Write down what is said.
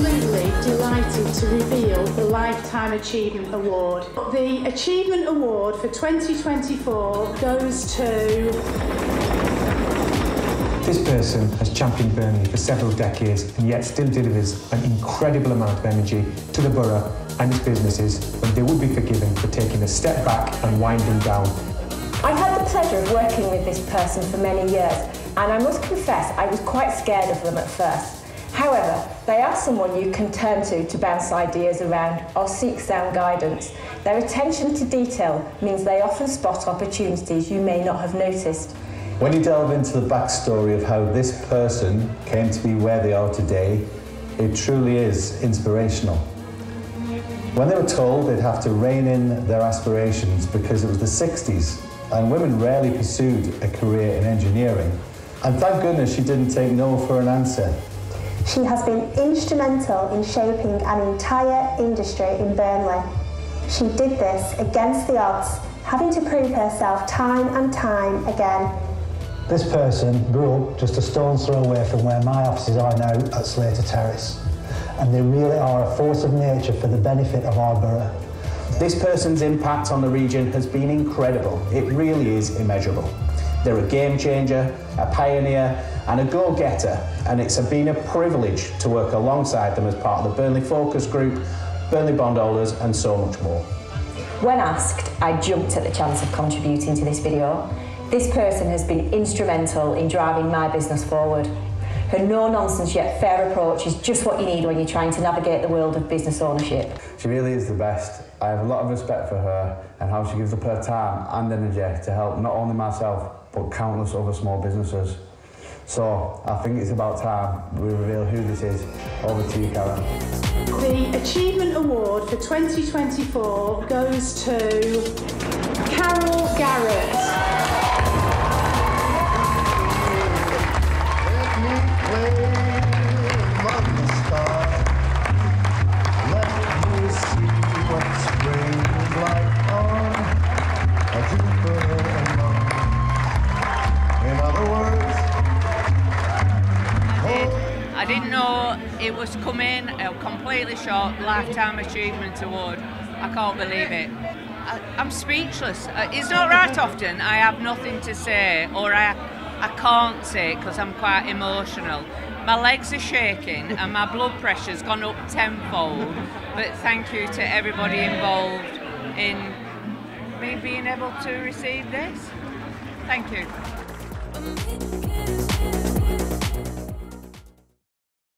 absolutely delighted to reveal the Lifetime Achievement Award. The Achievement Award for 2024 goes to This person has championed Burnley for several decades and yet still delivers an incredible amount of energy to the borough and its businesses when they would be forgiven for taking a step back and winding down. I've had the pleasure of working with this person for many years and I must confess I was quite scared of them at first. However, they are someone you can turn to to bounce ideas around or seek sound guidance. Their attention to detail means they often spot opportunities you may not have noticed. When you delve into the backstory of how this person came to be where they are today, it truly is inspirational. When they were told they'd have to rein in their aspirations because it was the 60s and women rarely pursued a career in engineering, and thank goodness she didn't take no for an answer. She has been instrumental in shaping an entire industry in Burnley. She did this against the odds, having to prove herself time and time again. This person grew up just a stone's throw away from where my offices are now at Slater Terrace. And they really are a force of nature for the benefit of our borough. This person's impact on the region has been incredible. It really is immeasurable. They're a game changer, a pioneer, and a go getter, and it's been a privilege to work alongside them as part of the Burnley Focus Group, Burnley Bondholders, and so much more. When asked, I jumped at the chance of contributing to this video. This person has been instrumental in driving my business forward. Her no nonsense yet fair approach is just what you need when you're trying to navigate the world of business ownership. She really is the best. I have a lot of respect for her and how she gives up her time and energy to help not only myself but countless other small businesses. So I think it's about time we reveal who this is. Over to you, Karen. the Achievement Award for 2024 goes to Carole Garrett. Didn't know it was coming, a completely short Lifetime Achievement Award. I can't believe it. I, I'm speechless. Uh, It's not right often I have nothing to say or I, I can't say because I'm quite emotional. My legs are shaking and my blood pressure's gone up tenfold. But thank you to everybody involved in me being able to receive this. Thank you.